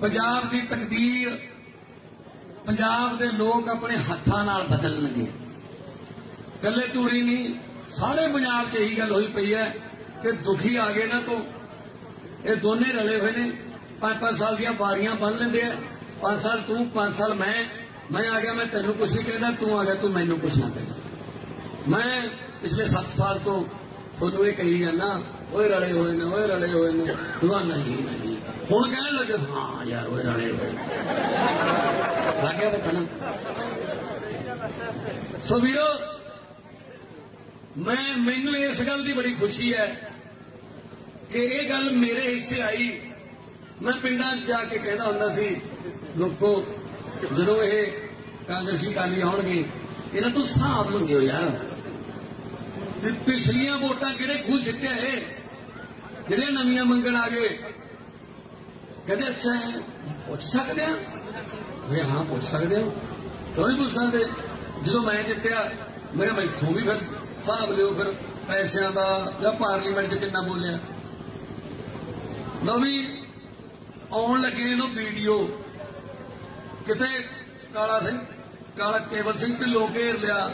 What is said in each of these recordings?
ਪੰਜਾਬ ਦੀ ਤਕਦੀਰ ਪੰਜਾਬ ਦੇ ਲੋਕ ਆਪਣੇ ਹੱਥਾਂ ਨਾਲ ਬਦਲਣਗੇ। ਕੱਲੇ ਤੂਰੀ ਨਹੀਂ, ਸਾਰੇ ਪੰਜਾਬ 'ਚ ਇਹੀ ਗੱਲ ਹੋਈ ਪਈ ਹੈ ਕਿ ਦੁਖੀ ਆ ਗਏ ਨਾ ਤੋਂ। ਇਹ ਦੋਨੇ ਰਲੇ ਹੋਏ ਨੇ। ਪੰਜ ਪੰਜ ਸਾਲ ਦੀਆਂ ਵਾਰੀਆਂ ਬੰਨ ਲੈਂਦੇ ਆ। ਪੰਜ ਸਾਲ ਤੂੰ, ਪੰਜ ਸਾਲ ਮੈਂ। ਮੈਂ ਆ ਗਿਆ, ਮੈਂ ਤੈਨੂੰ ਕੁਝ ਨਹੀਂ ਕਹਿੰਦਾ, ਤੂੰ ਆ ਗਿਆ, ਤੂੰ ਮੈਨੂੰ ਕੁਝ ਨਾ ਕਹਿੰਦਾ ਮੈਂ ਪਿਛਲੇ 7 ਸਾਲ ਤੋਂ ਤੁਹਾਨੂੰ ਇਹ ਕਹੀ ਜਾਂਦਾ, ਓਏ ਰਲੇ ਹੋਏ ਨੇ, ਓਏ ਰਲੇ ਹੋਏ ਨੇ। ਤੂੰ ਆ ਨਹੀਂ ਨਹੀਂ। ਹੁਣ ਕਹਿਣ ਲੱਗੇ, ਹਾਂ ਯਾਰ ਓਏ ਜਾਣੇ ਹੋਏ ਲੱਗ ਗਿਆ ਪਤਾ ਨਾ ਸੋ ਵੀਰੋ, ਮੈਂ, ਮੈਨੂੰ ਇਸ ਗੱਲ ਦੀ ਬੜੀ ਖੁਸ਼ੀ ਹੈ ਕਿ ਇਹ ਗੱਲ ਮੇਰੇ ਹਿੱਸੇ ਆਈ। ਮੈਂ ਪਿੰਡਾਂ 'ਚ ਜਾ ਕੇ ਕਹਿੰਦਾ ਹੁੰਦਾ ਸੀ, ਲੋਕੋ, ਜਦੋਂ ਇਹ ਕਾਂਗਰਸੀ ਕਾਲੀ ਆਉਣਗੇ, ਇਹਨਾਂ ਤੋਂ ਹਿਸਾਬ ਮੰਗਿਓ ਯਾਰ। ਵੀ ਪਿਛਲੀਆਂ ਵੋਟਾਂ ਕਿਹੜੇ ਖੂਹ ਸਿੱਟਿਆ ਇਹ? ਜਿਹੜੇ ਨਵੀਆਂ ਮੰਗਣ ਆ ਗਏ ਕਹਿੰਦੇ, ਅੱਛਾ ਹੈ ਪੁੱਛ ਸਕਦੇ ਆ ਵੇ ਹਾਂ, ਪੁੱਛ ਸਕਦੇ ਹੋ। ਕਿਉਂ ਨਹੀਂ ਪੁੱਛ ਸਕਦੇ ਜਦੋਂ ਮੈਂ ਜਿੱਤਿਆ, ਮੈਂ ਕਿਹਾ, ਮੈਥੋਂ ਵੀ ਫਿਰ ਹਿਸਾਬ ਲਿਓ ਫਿਰ ਪੈਸਿਆਂ ਦਾ ਜਾਂ ਪਾਰਲੀਮੈਂਟ 'ਚ ਕਿੰਨਾ ਬੋਲਿਆ? ਲਓ ਵੀ, ਆਉਣ ਲੱਗੇ ਇਹਨੂੰ ਵੀਡੀਓ। ਕਿਤੇ ਕਾਲਾ ਸਿੰਘ, ਕਾਲਾ ਕੇਵਲ ਸਿੰਘ ਢਿੱਲੋਂ ਘੇਰ ਲਿਆ।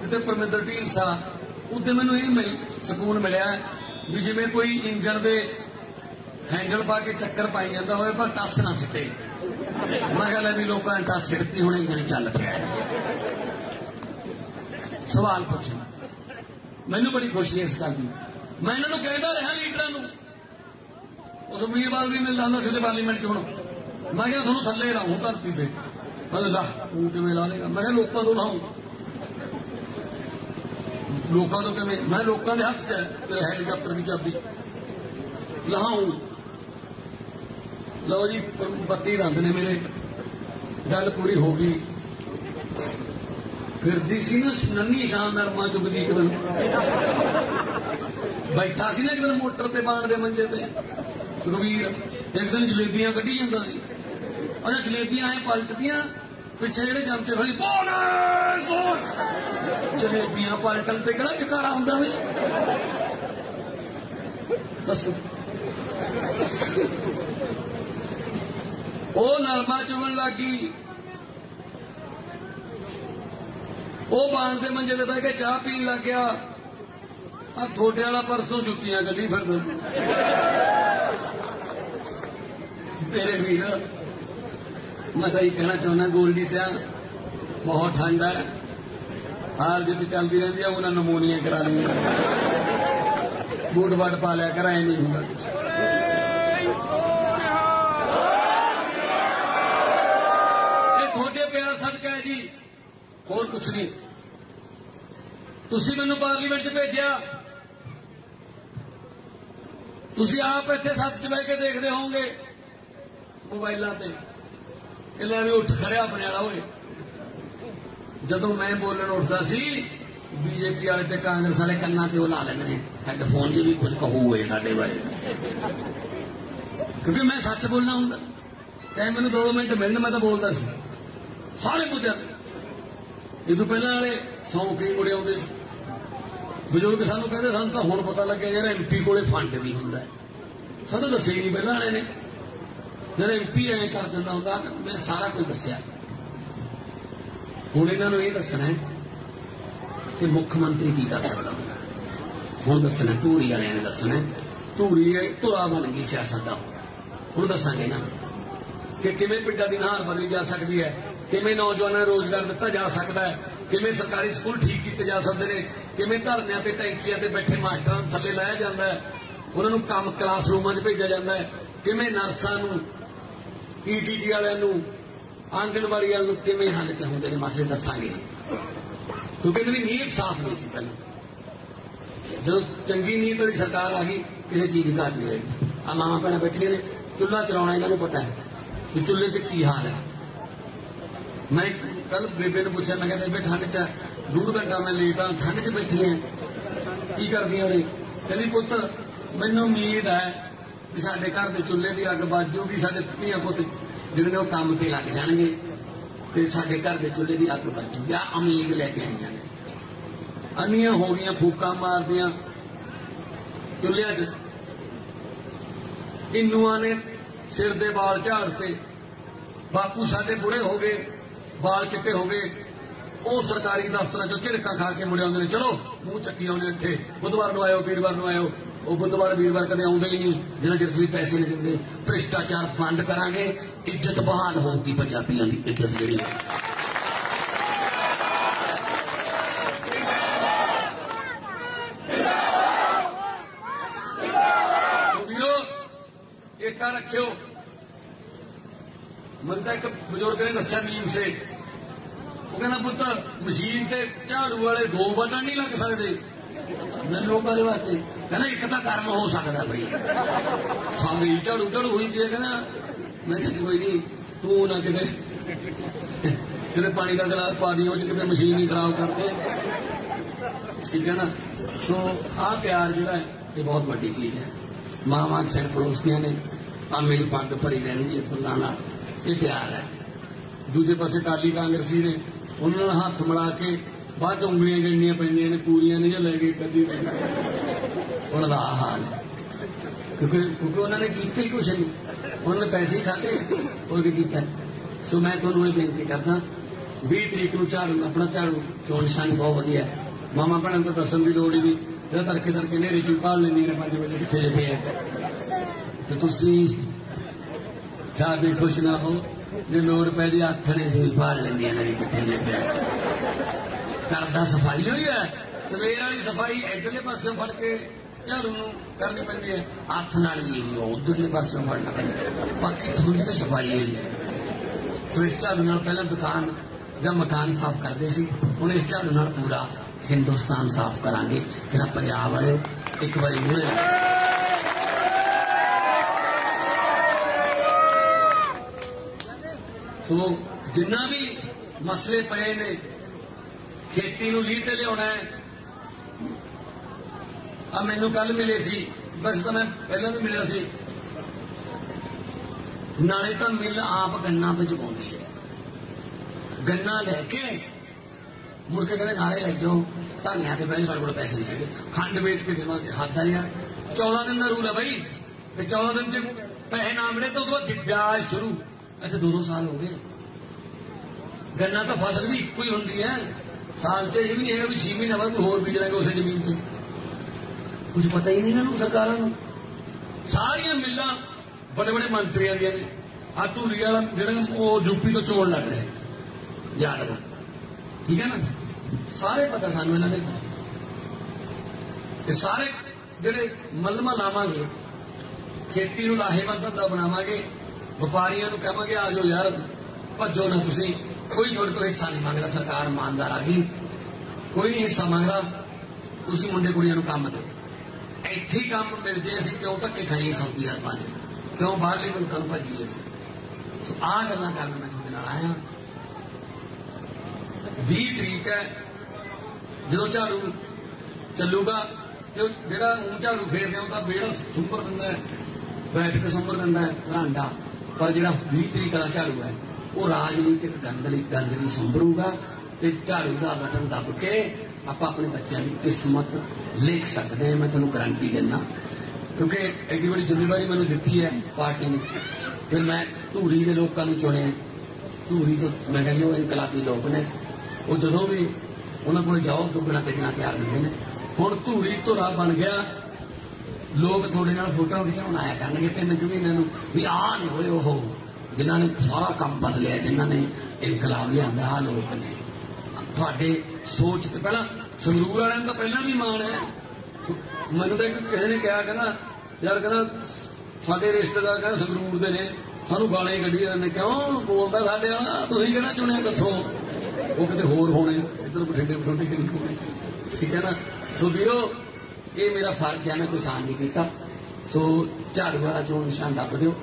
ਕਿਤੇ ਪਰਮਿੰਦਰ ਢੀਂਡਸਾ। ਉੱਤੇ ਮੈਨੂੰ ਇਹ ਮਿਲ, ਸਕੂਨ ਮਿਲਿਆ ਵੀ ਜਿਵੇਂ ਕੋਈ ਇੰਜਣ ਦੇ ਹੈਂਡਲ ਪਾ ਕੇ ਚੱਕਰ ਪਾਈ ਜਾਂਦਾ ਹੋਵੇ, ਪਰ ਟੱਸ ਨਾ ਸਿੱਟੇ। ਮੈਂ ਕਿਹਾ, ਲੈ ਵੀ ਲੋਕਾਂ ਨੇ ਟੱਸ ਸਿੱਟਤੀ ਹੁਣ ਇੰਜਣ ਚੱਲ ਪਿਆ। ਸਵਾਲ ਪੁੱਛਣਾ ਮੈਨੂੰ ਬੜੀ ਖੁਸ਼ੀ ਇਸ ਗੱਲ ਦੀ। ਮੈਂ ਇਹਨਾਂ ਨੂੰ ਕਹਿੰਦਾ ਰਿਹਾ ਲੀਡਰਾਂ ਨੂੰ। ਉਸ ਉਮੀਦਵਾਰ ਵੀ ਮਿਲਦਾ ਹੁੰਦਾ ਸੀ ਪਾਰਲੀਮੈਂਟ ਚ ਹੁਣ। ਮੈਂ ਕਿਹਾ, ਤੁਹਾਨੂੰ ਥੱਲੇ ਲਾਉਂ ਧਰਤੀ ਤੇ। ਅੱਲਾ ਤੂੰ ਕਿਵੇਂ ਲਾ ਲੇਗਾ ਮੈਂ ਕਿਹਾ, ਲੋਕਾਂ ਤੋਂ ਲਾਉਂ ਲੋਕਾਂ ਤੋਂ ਕਿਵੇਂ? ਮੈਂ ਲੋਕਾਂ ਦੇ ਹੱਥ 'ਚ ਹੈ, ਤੇਰੇ ਹੈਲੀਕਾਪਟਰ ਦੀ ਚਾਬੀ। ਲਾਉਂ ਲਓ ਜੀ, ਬੱਤੀ ਦੰਦ ਨੇ ਮੇਰੇ। ਗੱਲ ਪੂਰੀ ਹੋ ਗਈ। ਫਿਰਦੀ ਸੀ ਨਾ ਨੰਨੀ ਸ਼ਾਨ ਨਰਮਾ ਚੁਗਦੀ ਇੱਕ ਦਿਨ। ਬੈਠਾ ਸੀ ਨਾ ਇੱਕ ਦਿਨ ਮੋਟਰ ਤੇ ਬਾਣ ਦੇ ਮੰਜੇ ਤੇ। ਸੁਖਵੀਰ ਇੱਕ ਦਿਨ ਜਲੇਬੀਆਂ ਕੱਢੀ ਜਾਂਦਾ ਸੀ। ਅਜਾ ਜਲੇਬੀਆਂ ਐ ਪਲਟਦੀਆਂ, ਪਿੱਛੇ ਜਿਹੜੇ ਜਮਚੇ ਖੜੀ ਬੋਲੇ ਜਲੇਬੀਆਂ ਪਲਟਣ ਤੇ ਕਿਹੜਾ ਚਕਾਰਾ ਹੁੰਦਾ ਵੇ? ਦੱਸੋ। ਉਹ ਨਰਮਾ ਚੁਗਣ ਲੱਗੀ ਉਹ ਬਾਣ ਦੇ ਮੰਜੇ ਤੇ ਬਹਿ ਕੇ ਚਾਹ ਪੀਣ ਲੱਗ ਗਿਆ। ਆ ਥੋੜੇ ਵਾਲਾ ਪਰਸੋਂ ਜੁੱਤੀਆਂ ਗੱਡੀ ਫਿਰਦਾ ਸੀ। ਮੇਰੇ ਵੀਰ, ਮੈਂ ਤਾਂ ਇਹ ਕਹਿਣਾ ਚਾਹੁੰਦਾ, ਗੋਲਡੀ ਸਿਆ, ਬਹੁਤ ਠੰਡ ਹੈ। ਹਾਰ ਜਿੱਦ ਚੱਲਦੀ ਰਹਿੰਦੀ ਆ, ਉਹਨਾਂ ਨਮੂਨੀਆਂ ਕਰਾ ਲਈਆਂ। ਬੂਟ ਬਾਟ ਪਾ ਲਿਆ ਕਰ, ਐ ਨਹੀਂ ਹੁੰਦਾ ਕੁਛ ਇਹ ਤੁਹਾਡੇ ਪਿਆਰ ਸਦਕਾ ਹੈ ਜੀ ਹੋਰ ਕੁਛ ਨਹੀਂ ਤੁਸੀਂ ਮੈਨੂੰ ਪਾਰਲੀਮੈਂਟ 'ਚ ਭੇਜਿਆ। ਤੁਸੀਂ ਆਪ ਇੱਥੇ ਸੱਤ 'ਚ ਬਹਿ ਕੇ ਦੇਖਦੇ ਹੋਵੋਗੇ। ਮੋਬਾਈਲਾਂ ਤੇ। ਕਿ ਲੈ ਵੀ ਉੱਠ ਖੜਿਆ ਆਪਣੇ ਵਾਲਾ, ਓਏ। ਜਦੋਂ ਮੈਂ ਬੋਲਣ ਉੱਠਦਾ ਸੀ, ਬੀਜੇਪੀ ਵਾਲੇ ਤੇ ਕਾਂਗਰਸ ਵਾਲੇ ਕੰਨਾਂ ਤੇ ਉਹ ਲਾ ਲੈਂਦੇ ਨੇ। ਹੈੱਡਫੋਨ 'ਚ ਵੀ ਕੁਝ ਕਹੂਏ ਸਾਡੇ ਬਾਰੇ। ਕਿਉਂਕਿ ਮੈਂ ਸੱਚ ਬੋਲਣਾ ਹੁੰਦਾ ਚਾਹੇ ਮੈਨੂੰ 2 ਮਿੰਟ ਮਿਲਣ, ਮੈਂ ਤਾਂ ਬੋਲਦਾ ਸੀ। ਸਾਰੇ ਮੁੱਦਿਆਂ ਤੇ। ਜਦੋਂ ਪਹਿਲਾਂ ਵਾਲੇ ਸੌ ਕਈ ਮੁੜੇ ਆਉਂਦੇ ਸੀ, ਬਜ਼ੁਰਗ ਸਾਨੂੰ ਕਹਿੰਦੇ, ਸਾਨੂੰ ਤਾਂ ਹੁਣ ਪਤਾ ਲੱਗਿਆ ਯਾਰ ਐਮਪੀ ਕੋਲੇ ਫੰਡ ਵੀ ਹੁੰਦਾ ਸਾਨੂੰ ਦੱਸੇ ਹੀ ਨਹੀਂ ਪਹਿਲਾਂ ਵਾਲੇ ਨੇ। ਜਦੋਂ ਐਮਪੀ ਐ ਕਰ ਦਿੰਦਾ ਹੁੰਦਾ, ਮੈਂ ਸਾਰਾ ਕੁਝ ਦੱਸਿਆ। ਹੁਣ ਇਹਨਾਂ ਨੂੰ ਇਹ ਦੱਸਣਾ ਹੈ ਕਿ ਮੁੱਖ ਮੰਤਰੀ ਕੀ ਕਰ ਸਕਦਾ ਹੁੰਦਾ। ਹੁਣ ਦੱਸਣਾ, ਧੂਰੀ ਵਾਲਿਆਂ ਨੇ ਦੱਸਣਾ ਧੂਰੀ ਹੈ ਧੁਰਾ ਬਣ ਗਈ ਸਿਆਸਤ ਦਾ। ਹੁਣ ਦੱਸਾਂਗੇ ਨਾ ਕਿ ਕਿਵੇਂ ਪਿੰਡਾਂ ਦੀ ਨਹਾਰ ਬਦਲੀ ਜਾ ਸਕਦੀ ਹੈ। ਕਿਵੇਂ ਨੌਜਵਾਨਾਂ ਨੂੰ ਰੋਜ਼ਗਾਰ ਦਿੱਤਾ ਜਾ ਸਕਦਾ ਹੈ? ਕਿਵੇਂ ਸਰਕਾਰੀ ਸਕੂਲ ਠੀਕ ਕੀਤੇ ਜਾ ਸਕਦੇ ਨੇ? ਕਿਵੇਂ ਧਰਨਿਆਂ ਤੇ ਟੈਂਕੀਆਂ ਤੇ ਬੈਠੇ ਮਾਸਟਰਾਂ ਨੂੰ ਥੱਲੇ ਲਾਇਆ ਜਾਂਦਾ ਹੈ? ਉਹਨਾਂ ਨੂੰ ਕੰਮ ਕਲਾਸਰੂਮਾਂ 'ਚ ਭੇਜਿਆ ਜਾਂਦਾ ਹੈ। ਕਿਵੇਂ ਨਰਸਾਂ ਨੂੰ ਈਟੀਟੀ ਵਾਲਿਆਂ ਨੂੰ, ਆਂਗਣਵਾੜੀ ਵਾਲਿਆਂ ਨੂੰ ਕਿਵੇਂ ਹੱਲ ਕੇ ਹੁੰਦੇ ਨੇ? ਮਸਲੇ ਦੱਸਾਂਗੇ। ਕਿਉਂਕਿ ਇਹਨਾਂ ਦੀ ਨੀਅਤ ਸਾਫ਼ ਨਹੀਂ ਸੀ ਪਹਿਲਾਂ। ਜਦੋਂ ਚੰਗੀ ਨੀਅਤ ਵਾਲੀ ਸਰਕਾਰ ਆ ਗਈ, ਕਿਸੇ ਚੀਜ਼ ਦੀ ਘਾਟ ਨਹੀਂ ਰਹੀ ਆ ਮਾਮਾ ਭੈਣਾਂ ਬੈਠੀਆਂ ਨੇ। ਚੁੱਲ੍ਹਾ ਚਲਾਉਣਾ ਇਹਨਾਂ ਨੂੰ ਪਤਾ ਹੈ ਕਿ ਚੁੱਲ੍ਹੇ ਤੇ ਕੀ ਹਾਲ ਹੈ। ਮੈਂ ਕੱਲ ਬੇਬੇ ਨੂੰ ਪੁੱਛਿਆ, ਮੈਂ ਕਿਹਾ, ਬੇਬੇ, ਠੰਡ ਚ ਡੂਢ ਘੰਟਾ ਮੈਂ ਲੇਟ ਆ, ਠੰਡ ਚ ਬੈਠੀ ਐ ਕੀ ਕਰਦੀ ਉਹਨੇ ਕਹਿੰਦੀ, ਪੁੱਤ, ਮੈਨੂੰ ਉਮੀਦ ਹੈ ਵੀ ਸਾਡੇ ਘਰ ਦੇ ਚੁੱਲ੍ਹੇ ਦੀ ਅੱਗ ਬੁਝ ਜੂਗੀ, ਸਾਡੇ ਧੀਆਂ ਪੁੱਤ ਜਿਹੜੇ ਨੇ ਉਹ ਕੰਮ ਤੇ ਲੱਗ ਜਾਣਗੇ, ਤੇ ਸਾਡੇ ਘਰ ਦੇ ਚੁੱਲ੍ਹੇ ਦੀ ਅੱਗ ਬੁਝ ਜੂਗੀ। ਆ ਉਮੀਦ ਲੈ ਕੇ ਆਈਆਂ ਨੇ। ਅਨੀਆਂ ਹੋ ਗਈਆਂ, ਫੂਕਾਂ ਮਾਰਦੀਆਂ ਚੁੱਲ੍ਹਿਆਂ 'ਚ। ਇਨੂਆਂ ਨੇ ਸਿਰ ਦੇ ਵਾਲ ਝਾੜਤੇ ਬਾਪੂ ਸਾਡੇ ਬੁੜੇ ਹੋ ਗਏ। ਵਾਲ ਚਿੱਟੇ ਹੋ ਗਏ। ਉਹ ਸਰਕਾਰੀ ਦਫ਼ਤਰਾਂ ਚੋਂ ਝਿੜਕਾਂ ਖਾ ਕੇ ਮੁੜੇ ਆਉਂਦੇ ਨੇ ਚਲੋ, ਮੂੰਹ ਚੱਕੀ ਆਉਂਦੇ ਇੱਥੇ। ਬੁੱਧਵਾਰ ਨੂੰ ਆਇਓ, ਵੀਰਵਾਰ ਨੂੰ ਆਇਓ। ਉਹ ਬੁੱਧਵਾਰ, ਵੀਰਵਾਰ ਕਦੇ ਆਉਂਦੇ ਹੀ ਨਹੀਂ। ਜਿੰਨਾ ਚਿਰ ਤੁਸੀਂ ਪੈਸੇ ਨਹੀਂ ਦਿੰਦੇ, ਭ੍ਰਿਸ਼ਟਾਚਾਰ ਬੰਦ ਕਰਾਂਗੇ। ਇੱਜ਼ਤ ਬਹਾਲ ਹੋਊਗੀ ਪੰਜਾਬੀਆਂ ਦੀ, ਇੱਜ਼ਤ ਜਿਹੜੀ ਸੋ ਵੀਰੋ ਰੱਖਿਓ। ਬੰਦਾ ਤਾਂ ਇੱਕ ਬਜ਼ੁਰਗ ਨੇ ਦੱਸਿਆ ਨੀਮ ਸੇ। ਉਹ ਕਹਿੰਦਾ, ਪੁੱਤ, ਮਸ਼ੀਨ ਤੇ ਝਾੜੂ ਵਾਲੇ ਦੋ ਬਟਨ ਨਹੀਂ ਲੱਗ ਸਕਦੇ। ਮੈਂ ਲੋਕਾਂ ਦੇ ਵਾਸਤੇ ਕਹਿੰਦਾ, ਇੱਕ ਤਾਂ ਕਰਮ ਹੋ ਸਕਦਾ ਬਈ। ਸਾਰੀ ਝਾੜੂ ਝਾੜੂ ਹੋਈ ਪਈ ਕਹਿੰਦਾ। ਮੈਂ ਕਿਹਾ ਕੋਈ ਨਹੀਂ ਤੂੰ ਨਾ ਕਿਤੇ ਕਿਤੇ ਪਾਣੀ ਦਾ ਗਲਾਸ ਪਾ ਦੀ, ਉਹ ਚ ਕਿਤੇ ਮਸ਼ੀਨ ਨਹੀਂ ਖਰਾਬ ਕਰਦੇ ਠੀਕ ਹੈ ਨਾ? ਸੋ, ਆਹ ਪਿਆਰ ਜਿਹੜਾ ਹੈ, ਇਹ ਬਹੁਤ ਵੱਡੀ ਚੀਜ਼ ਹੈ। ਮਾਂ ਮਾਵਾਂ ਸਿਰ ਪਰੋਸਦੀਆਂ ਨੇ। ਆ ਮੇਰੀ ਪੱਗ ਭਰੀ ਰਹਿੰਦੀ ਹੈ ਫੁੱਲਾਂ ਨਾਲ ਇਹ ਪਿਆਰ ਹੈ। ਦੂਜੇ ਪਾਸੇ ਕਾਲੀ ਕਾਂਗਰਸੀ ਨੇ ਉਹਨਾਂ ਨਾਲ ਹੱਥ ਮਿਲਾ ਕੇ ਬਾਅਦ 'ਚ ਉਂਗਲੀਆਂ ਗਿਣਨੀਆਂ ਪੈਂਦੀਆਂ ਨੇ, ਪੂਰੀਆਂ ਨਹੀਂ ਲੈ ਕੇ ਕਦੀ ਉਹਨਾਂ ਦਾ ਹਾਲ ਕਿਉਂਕਿ ਕਿਉਂਕਿ ਉਹਨਾਂ ਨੇ ਕੀਤਾ ਹੀ ਕੁਛ ਨਹੀਂ। ਉਹਨਾਂ ਨੇ ਪੈਸੇ ਹੀ ਖਾਤੇ ਹੋਰ ਕੀ ਕੀਤਾ। ਸੋ ਮੈਂ ਤੁਹਾਨੂੰ ਇਹ ਬੇਨਤੀ ਕਰਦਾ 20 ਤਰੀਕ ਨੂੰ ਝਾੜੂ, ਆਪਣਾ ਝਾੜੂ ਚੋਣ ਨਿਸ਼ਾਨ ਬਹੁਤ ਵਧੀਆ ਮਾਮਾ ਭੈਣਾਂ ਨੂੰ ਦੱਸਣ ਦੀ ਲੋੜ ਹੀ ਨਹੀਂ। ਜਿਹੜਾ ਤੜਕੇ ਤੜਕੇ ਨੇਰੇ ਚ ਪਾਲ ਲੈਂਦੀ ਨੇ 5 ਵਜੇ ਕਿੱਥੇ ਜੇ ਪਿਆ ਤੇ ਤੁਸੀਂ ਜ਼ਿਆਦਾ ਖੁਸ਼ ਨਾ ਹੋ, ਜੇ ਲੋੜ ਪੈ ਜੇ ਆਥਣੇ ਦੇ ਪਾਲ ਲੈਂਦੀਆਂ ਨੇ ਕਿੱਥੇ ਜੇ ਪਿਆ ਕਰਦਾ ਸਫ਼ਾਈ ਹੋਈ ਹੈ? ਸਵੇਰ ਵਾਲੀ ਸਫ਼ਾਈ ਇੱਧਰਲੇ ਪਾਸਿਓਂ ਫੜ ਕੇ ਝਾੜੂ ਨੂੰ ਕਰਨੀ ਪੈਂਦੀ ਹੈ। ਹੱਥ ਨਾਲ ਹੀ ਉਧਰਲੇ ਪਾਸਿਓਂ ਫੜਨਾ ਪੈਂਦਾ ਬਾਕੀ ਥੋੜੀ ਤੇ ਸਫ਼ਾਈ ਹੋਈ ਹੈ। ਸੋ ਇਸ ਝਾੜੂ ਨਾਲ ਪਹਿਲਾਂ ਦੁਕਾਨ ਜਾਂ ਮਕਾਨ ਸਾਫ਼ ਕਰਦੇ ਸੀ, ਹੁਣ ਇਸ ਝਾੜੂ ਨਾਲ ਪੂਰਾ ਹਿੰਦੁਸਤਾਨ ਸਾਫ਼ ਕਰਾਂਗੇ। ਜਿਹੜਾ ਪੰਜਾਬ ਵਾਲੇ ਇੱਕ ਵਾਰੀ ਮੁੜੇ ਸੋ ਜਿੰਨਾ ਵੀ ਮਸਲੇ ਪਏ ਨੇ, ਖੇਤੀ ਨੂੰ ਲੀਹ ਤੇ ਲਿਆਉਣਾ ਹੈ। ਆ ਮੈਨੂੰ ਕੱਲ ਮਿਲੇ ਸੀ ਬਸ ਤਾਂ ਮੈਂ ਪਹਿਲਾਂ ਵੀ ਮਿਲਿਆ ਸੀ। ਨਾਲੇ ਤਾਂ ਮਿਲ ਆਪ ਗੰਨਾ ਵਿੱਚ ਪਾਉਂਦੀ ਹੈ। ਗੰਨਾ ਲੈ ਕੇ ਮੁੜ ਕੇ ਕਹਿੰਦੇ ਨਾਲੇ ਲੈ ਜਾਓ, ਧਾਨਿਆਂ ਤੇ ਪਹਿਲੇ ਸਾਡੇ ਕੋਲ ਪੈਸੇ ਨਹੀਂ ਹੈਗੇ। ਖੰਡ ਵੇਚ ਕੇ ਦੇਵਾਂਗੇ, ਹੱਦ ਆ ਯਾਰ। 14 ਦਿਨ ਦਾ ਰੂਲ ਹੈ ਬਾਈ, ਤੇ 14 ਦਿਨ ਚ ਪੈਸੇ ਨਾ ਮਿਲੇ ਤਾਂ ਉਹ ਤੋਂ ਬਾਅਦ ਵਿਆਜ ਸ਼ੁਰੂ। ਅੱਛਾ ਦੋ ਦੋ ਸਾਲ ਹੋ ਗਏ। ਗੰਨਾ ਤਾਂ ਫਸਲ ਵੀ ਇੱਕੋ ਹੀ ਹੁੰਦੀ ਹੈ। ਸਾਲ 'ਚ ਇਹ ਵੀ ਨਹੀਂ ਹੈਗਾ ਵੀ 6 ਮਹੀਨੇ ਬਾਅਦ ਕੋਈ ਹੋਰ ਬੀਜ ਲਾਂਗੇ ਉਸੇ ਜ਼ਮੀਨ 'ਚ। ਕੁਝ ਪਤਾ ਹੀ ਨਹੀਂ ਇਹਨਾਂ ਨੂੰ ਸਰਕਾਰਾਂ ਨੂੰ। ਸਾਰੀਆਂ ਮਿੱਲਾਂ ਬੜੇ ਬੜੇ ਮੰਤਰੀਆਂ ਦੀਆਂ ਨੇ। ਆ ਧੂਰੀ ਵਾਲਾ ਜਿਹੜਾ ਉਹ ਯੂਪੀ ਤੋਂ ਚੋਣ ਲੱਗ ਰਿਹਾ ਜਾੜਵਾ ਠੀਕ ਹੈ ਨਾ? ਸਾਰੇ ਪਤਾ ਸਾਨੂੰ ਇਹਨਾਂ ਦੇ। ਇਹ ਸਾਰੇ ਜਿਹੜੇ ਮਲਮਾ ਲਾਵਾਂਗੇ, ਖੇਤੀ ਨੂੰ ਲਾਹੇਵੰਦ ਧੰਦਾ ਬਣਾਵਾਂਗੇ ਵਪਾਰੀਆਂ ਨੂੰ ਕਹਾਂਗੇ ਆ ਜਾਓ ਯਾਰ, ਭੱਜੋ ਨਾ ਤੁਸੀਂ। ਕੋਈ ਤੁਹਾਡੇ ਕੋਲ ਹਿੱਸਾ ਨਹੀਂ ਮੰਗਦਾ, ਸਰਕਾਰ ਇਮਾਨਦਾਰ ਆ ਗਈ। ਕੋਈ ਨਹੀਂ ਹਿੱਸਾ ਮੰਗਦਾ, ਤੁਸੀਂ ਮੁੰਡੇ ਕੁੜੀਆਂ ਨੂੰ ਕੰਮ ਦਿਓ। ਇੱਥੇ ਕੰਮ ਮਿਲ ਜੇ, ਅਸੀਂ ਕਿਉਂ ਧੱਕੇ ਖਾਈਏ ਸੌਦੀ ਅਰਬਾਂ ਚ? ਕਿਉਂ ਬਾਹਰਲੇ ਮੁਲਕਾਂ ਨੂੰ ਭੱਜੀਏ ਅਸੀਂ? ਸੋ ਆਹ ਗੱਲਾਂ ਕਰਨ ਮੈਂ ਤੁਹਾਡੇ ਨਾਲ ਆਇਆ। 20 ਤਰੀਕ ਹੈ, ਜਦੋਂ ਝਾੜੂ ਚੱਲੂਗਾ, ਤੇ ਜਿਹੜਾ ਊਂ ਝਾੜੂ ਫੇਰਦੇ ਆ, ਉਹਦਾ ਬੇੜਾ ਸੁੰਬਰ ਦਿੰਦਾ ਬੈਠ ਕੇ ਸੁੰਬਰ ਦਿੰਦਾ ਹੈ ਘਰਾਂਡਾ ਪਰ ਜਿਹੜਾ 20 ਤਰੀਕ ਵਾਲਾ ਝਾੜੂ ਹੈ, ਉਹ ਰਾਜਨੀਤਿਕ ਗੰਦਲੀ ਗੰਦਲੀ ਸੁੰਬਰੂਗਾ ਤੇ ਝਾੜੂ ਦਾ ਬਟਨ ਦੱਬ ਕੇ ਆਪਾਂ ਆਪਣੇ ਬੱਚਿਆਂ ਦੀ ਕਿਸਮਤ ਲਿਖ ਸਕਦੇ ਹਾਂ। ਮੈਂ ਤੁਹਾਨੂੰ ਗਰੰਟੀ ਦਿੰਦਾ। ਕਿਉਂਕਿ ਐਡੀ ਵੱਡੀ ਜ਼ਿੰਮੇਵਾਰੀ ਮੈਨੂੰ ਦਿੱਤੀ ਹੈ ਪਾਰਟੀ ਨੇ। ਫਿਰ ਮੈਂ ਧੂਰੀ ਦੇ ਲੋਕਾਂ ਨੂੰ ਚੁਣਿਆ। ਧੂਰੀ ਤੋਂ ਮੈਂ ਕਹਿੰਦਾ ਉਹ ਇਨਕਲਾਬੀ ਲੋਕ ਨੇ। ਉਹ ਜਦੋਂ ਵੀ ਉਹਨਾਂ ਕੋਲ ਜਾਓ, ਦੁੱਗਣਾ ਤਿੱਗਣਾ ਪਿਆਰ ਦਿੰਦੇ ਨੇ। ਹੁਣ ਧੂਰੀ ਧੁਰਾ ਬਣ ਗਿਆ। ਲੋਕ ਤੁਹਾਡੇ ਨਾਲ ਫੋਟੋਆਂ ਖਿਚਾਉਣ ਆਇਆ ਕਰਨਗੇ ਤਿੰਨ ਕੁ ਮਹੀਨਿਆਂ ਨੂੰ ਵੀ ਆਹ ਨਹੀਂ ਹੋਏ ਉਹ, ਜਿਨ੍ਹਾਂ ਨੇ ਸਾਰਾ ਕੰਮ ਬਦਲਿਆ, ਜਿਨ੍ਹਾਂ ਨੇ ਇਨਕਲਾਬ ਲਿਆਂਦਾ ਆ ਲੋਕ ਨੇ। ਤੁਹਾਡੇ ਸੋਚ ਤੇ ਪਹਿਲਾਂ ਸੰਗਰੂਰ ਵਾਲਿਆਂ ਨੂੰ ਤਾਂ ਪਹਿਲਾਂ ਵੀ ਮਾਣ ਹੈ। ਮੈਨੂੰ ਤਾਂ ਕਿਸੇ ਨੇ ਕਿਹਾ, ਕਹਿੰਦਾ, ਯਾਰ ਕਹਿੰਦਾ, ਸਾਡੇ ਰਿਸ਼ਤੇਦਾਰ ਕਹਿੰਦਾ ਸੰਗਰੂਰ ਦੇ ਨੇ, ਸਾਨੂੰ ਗਾਲਾਂ ਹੀ ਕੱਢੀ ਜਾਂਦੇ, ਕਿਉਂ ਬੋਲਦਾ ਸਾਡੇ ਵਾਲਾ? ਤੁਸੀਂ ਕਿਹੜਾ ਚੁਣਿਆ ਦੱਸੋ? ਉਹ ਕਿਤੇ ਹੋਰ ਹੋਣੇ, ਇੱਧਰ ਬਠਿੰਡੇ ਬਠਿੰਡੇ ਕਿ ਹੋਣੇ। ਠੀਕ ਹੈ ਨਾ? ਸੋ ਵੀਰੋ ਇਹ ਮੇਰਾ ਫਰਜ਼ ਹੈ, ਮੈਂ ਕੋਈ ਸਾਨ ਨਹੀਂ ਕੀਤਾ। ਸੋ ਝਾੜੂ ਵਾਲਾ ਚੋਣ ਨਿਸ਼ਾਨ ਦੱਬ ਦਿਓ।